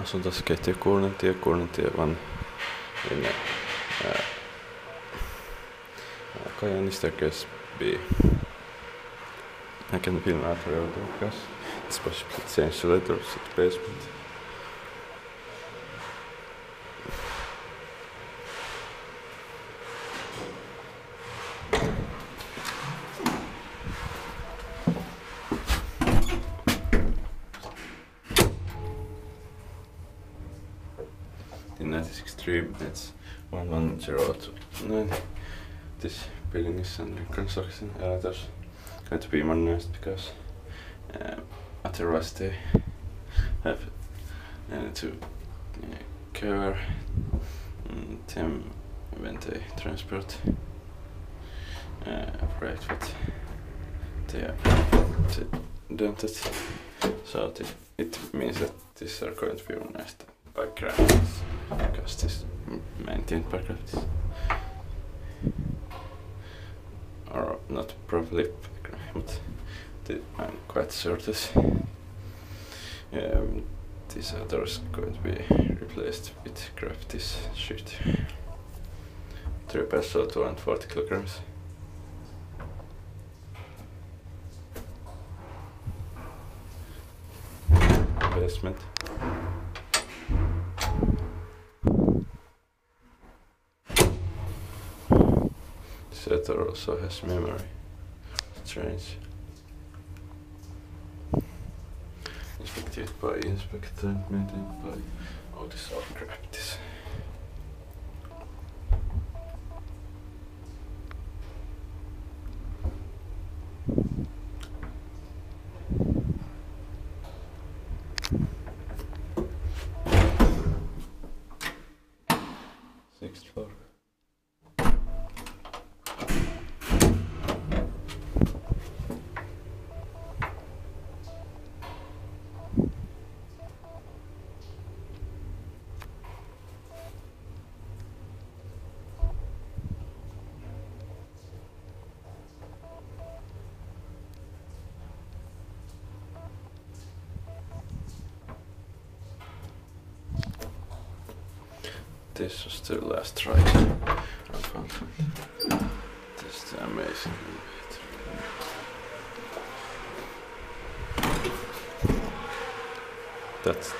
Alltså da skate je kurnin tie, kurnin tie vaan inne Kajanista kespi. Näkään filmaa tarjolla tuokas. Tässä pääsi sen sulle tarvitset basement. The 96 stream, it's 1102. This building is under construction. Uh, going to be modernized because uh, otherwise they have uh, to uh, cover them when they transport uh, freight but they are dented. So it means that these are going to be modernized by this maintained crafts are not properly but I'm quite certain um, these others going to be replaced with Craftis sheet. 3 peso 240 kilograms. Basement. Setter also has memory. Strange. Inspected by inspector maintained by Otis of Practice. Sixth floor. This was the last try. I found is amazing. That's